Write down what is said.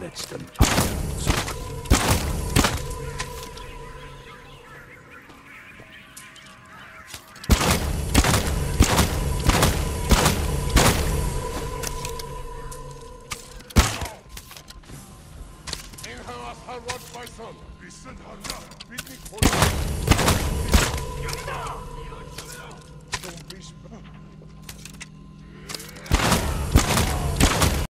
letzten Atemzug. Inhalas Harward, my son. Listen, Hanya. Beat me,